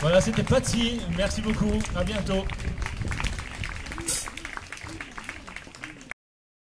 Voilà, c'était Patsy. Merci beaucoup. À bientôt.